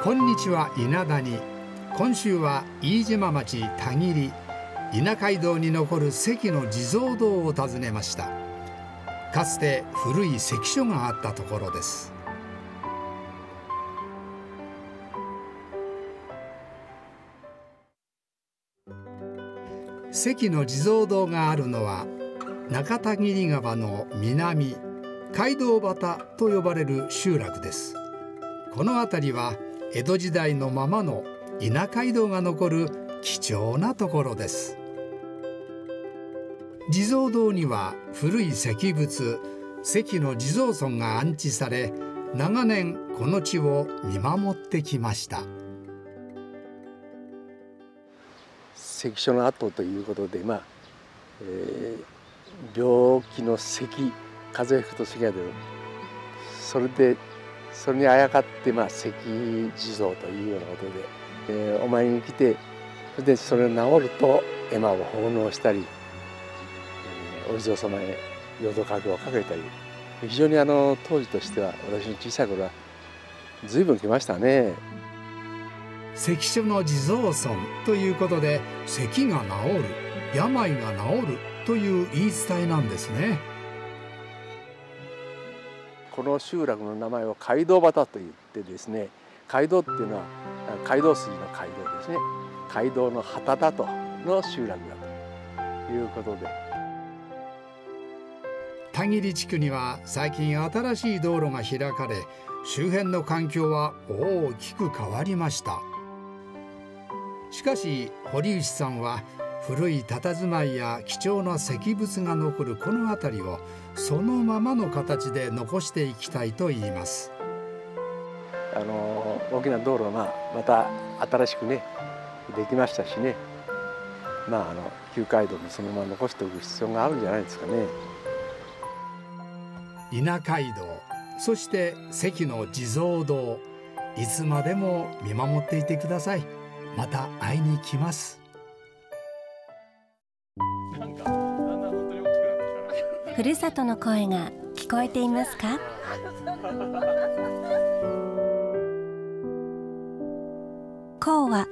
こんにちは稲谷。今週は飯島町田切。稲街道に残る関の地蔵堂を訪ねました。かつて古い関所があったところです。関の地蔵堂があるのは中田切川の南街道端と呼ばれる集落です。この辺りは江戸時代のままの稲街道が残る貴重なところです。地蔵堂には古い石仏関の地蔵尊が安置され長年この地を見守ってきました。関所の跡ということでまあ、えー、病気の咳風邪ひくと咳が出るそれでそれにあやかってまあ咳地蔵というようなことで、えー、お参りに来てそれでそれが治ると絵馬を奉納したり、えー、お地蔵様へ淀かけをかけたり非常にあの当時としては私の小さい頃は随分来ましたね。関所の地蔵尊ということで咳が治る病が治るという言い伝えなんですねこの集落の名前は街道端といってですね街道っていうのは街道筋の街道ですね。街道の旗だとの集落だということで。田切地区には最近新しい道路が開かれ周辺の環境は大きく変わりました。しかし堀内さんは古い佇まいや貴重な石仏が残るこの辺りをそのままの形で残していきたいと言います。あの大きな道路がまた新しくねできましたしね。まああの旧街道もそのまま残しておく必要があるんじゃないですかね。稲街道そして関の地蔵堂いつまでも見守っていてください。また会いに来ますふるさとの声が聞こえていますか？こうは